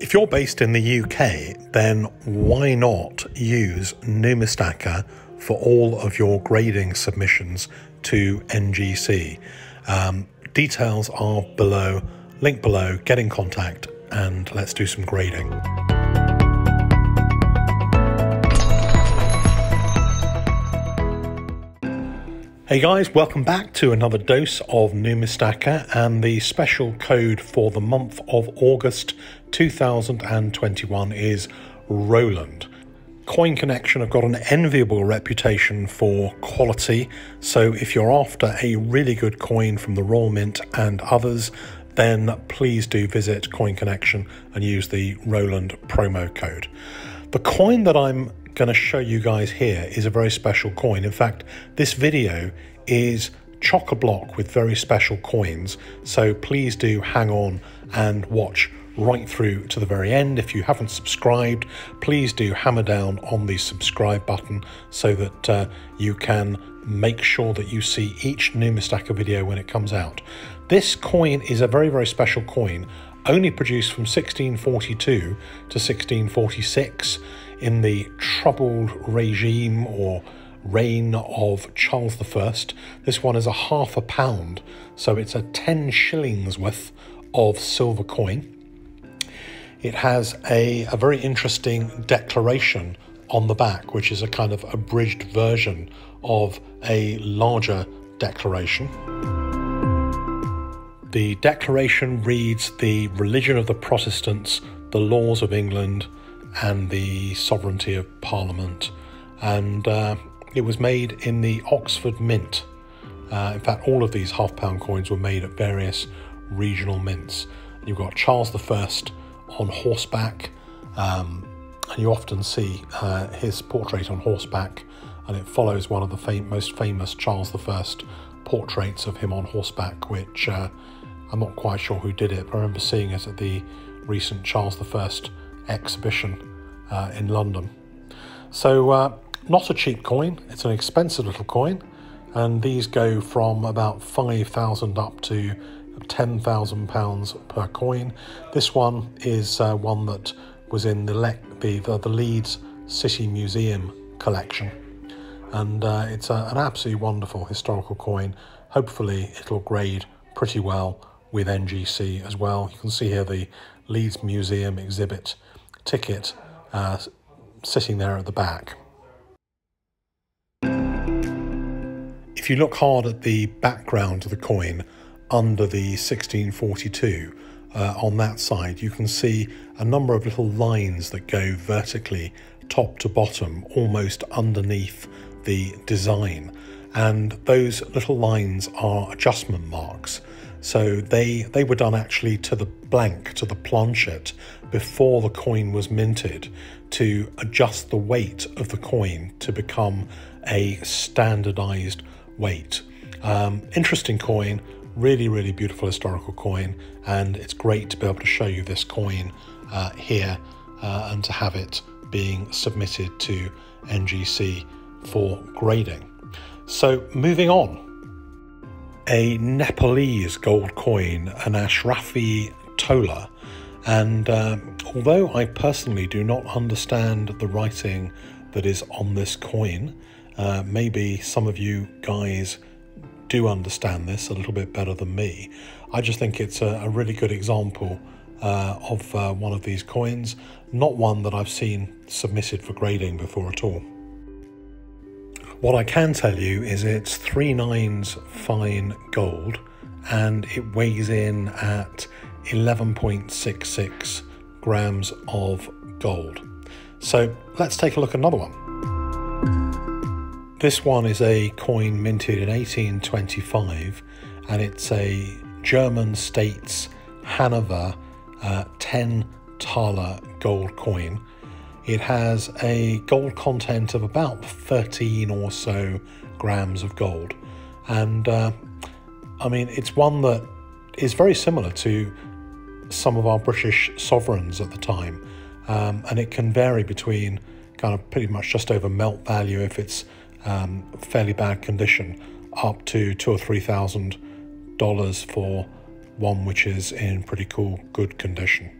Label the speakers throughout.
Speaker 1: If you're based in the UK, then why not use Numistacker for all of your grading submissions to NGC? Um, details are below, link below, get in contact, and let's do some grading. Hey guys, welcome back to another dose of Numistacker and the special code for the month of August 2021 is Roland. Coin Connection have got an enviable reputation for quality, so if you're after a really good coin from the Royal Mint and others, then please do visit Coin Connection and use the Roland promo code. The coin that I'm going to show you guys here is a very special coin. In fact, this video is chock a block with very special coins. So please do hang on and watch right through to the very end. If you haven't subscribed, please do hammer down on the subscribe button so that uh, you can make sure that you see each Numistacker video when it comes out. This coin is a very, very special coin, only produced from 1642 to 1646 in the troubled regime or reign of Charles I. This one is a half a pound, so it's a 10 shillings worth of silver coin. It has a, a very interesting declaration on the back, which is a kind of abridged version of a larger declaration. The declaration reads The religion of the Protestants, the laws of England, and the sovereignty of Parliament. And uh, it was made in the Oxford Mint. Uh, in fact, all of these half pound coins were made at various regional mints. You've got Charles I on horseback, um, and you often see uh, his portrait on horseback, and it follows one of the fam- most famous Charles I portraits of him on horseback, which uh, I'm not quite sure who did it, but I remember seeing it at the recent Charles I exhibition uh, in London. So, uh, not a cheap coin, it's an expensive little coin, and these go from about 5,000 up to 10,000 pounds per coin. This one is uh, one that was in the, Le- the, the, the, Leeds City Museum collection, and uh, it's a, an absolutely wonderful historical coin. Hopefully, it'll grade pretty well with NGC as well. You can see here the Leeds Museum exhibit ticket uh, sitting there at the back. If you look hard at the background of the coin under the 1642, uh, on that side, you can see a number of little lines that go vertically top to bottom, almost underneath the design. And those little lines are adjustment marks. So they, they were done actually to the blank, to the planchet, before the coin was minted to adjust the weight of the coin to become a standardized weight. Um, interesting coin, really, really beautiful historical coin, and it's great to be able to show you this coin uh, here uh, and to have it being submitted to NGC for grading. So, moving on, a Nepalese gold coin, an Ashrafi Tola. And uh, although I personally do not understand the writing that is on this coin, uh, maybe some of you guys do understand this a little bit better than me. I just think it's a, a really good example uh, of uh, one of these coins, not one that I've seen submitted for grading before at all. What I can tell you is it's three nines fine gold and it weighs in at 11.66 grams of gold. So let's take a look at another one. This one is a coin minted in 1825 and it's a German states Hanover uh, 10 thaler gold coin. It has a gold content of about 13 or so grams of gold. And uh, I mean, it's one that is very similar to some of our British sovereigns at the time. Um, and it can vary between kind of pretty much just over melt value if it's um, fairly bad condition, up to two or three thousand dollars for one which is in pretty cool good condition.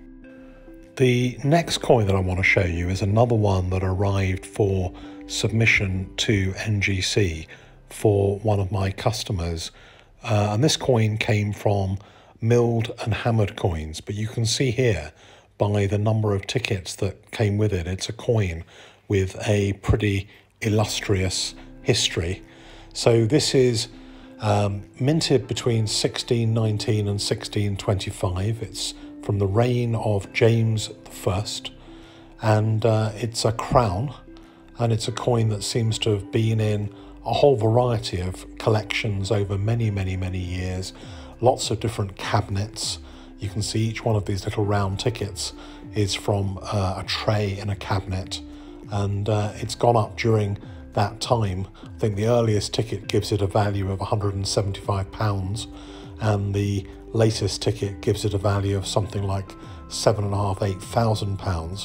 Speaker 1: The next coin that I want to show you is another one that arrived for submission to NGC for one of my customers. Uh, and this coin came from milled and hammered coins, but you can see here by the number of tickets that came with it, it's a coin with a pretty illustrious history. So this is um, minted between 1619 and 1625. It's from the reign of James I, and uh, it's a crown, and it's a coin that seems to have been in a whole variety of collections over many, many, many years. Lots of different cabinets. You can see each one of these little round tickets is from uh, a tray in a cabinet, and uh, it's gone up during that time. I think the earliest ticket gives it a value of £175, and the latest ticket gives it a value of something like seven and a half, eight thousand pounds,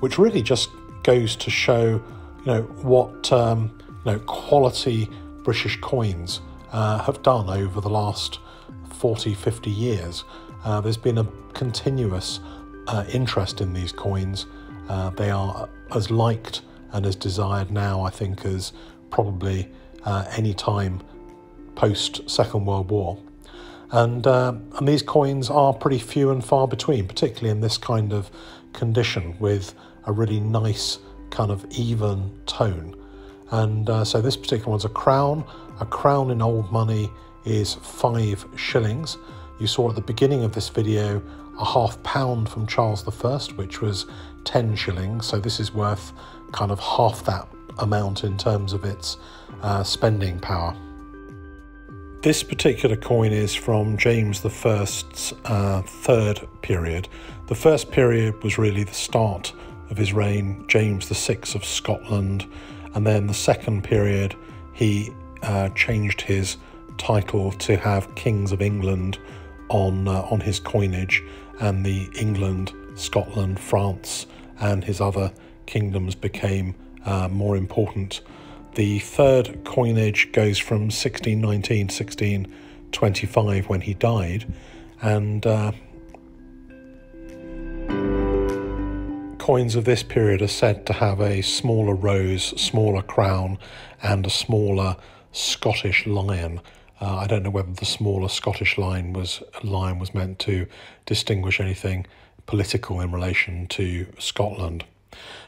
Speaker 1: which really just goes to show, you know, what um, you know quality British coins uh, have done over the last 40, 50 years. Uh, there's been a continuous uh, interest in these coins. Uh, they are as liked and as desired now, I think, as probably uh, any time post Second World War. And, uh, and these coins are pretty few and far between, particularly in this kind of condition with a really nice kind of even tone. And uh, so this particular one's a crown. A crown in old money is five shillings. You saw at the beginning of this video a half pound from Charles I, which was 10 shillings. So this is worth kind of half that amount in terms of its uh, spending power. This particular coin is from James I's uh, third period. The first period was really the start of his reign, James VI of Scotland, and then the second period he uh, changed his title to have Kings of England on uh, on his coinage, and the England, Scotland, France, and his other kingdoms became uh, more important. The third coinage goes from 1619 1625 when he died, and coins of this period are said to have a smaller rose, smaller crown, and a smaller Scottish lion. Uh, I don't know whether the smaller Scottish lion was lion was meant to distinguish anything political in relation to Scotland.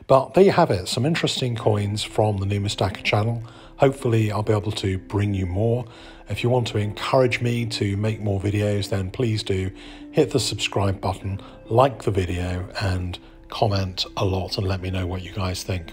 Speaker 1: But there you have it, some interesting coins from the Numistacker channel. Hopefully I'll be able to bring you more. If you want to encourage me to make more videos, then please do hit the subscribe button, like the video, and comment a lot and let me know what you guys think.